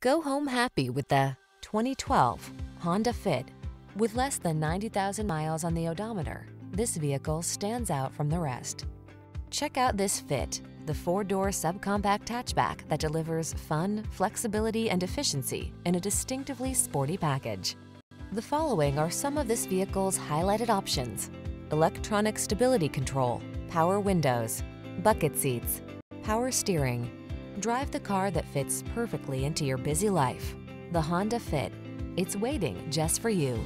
Go home happy with the 2012 Honda Fit. With less than 90,000 miles on the odometer, this vehicle stands out from the rest. Check out this Fit, the four-door subcompact hatchback that delivers fun, flexibility, and efficiency in a distinctively sporty package. The following are some of this vehicle's highlighted options. Electronic stability control, power windows, bucket seats, power steering. Drive the car that fits perfectly into your busy life. The Honda Fit. It's waiting just for you.